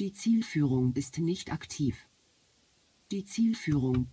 Die Zielführung ist nicht aktiv. Die Zielführung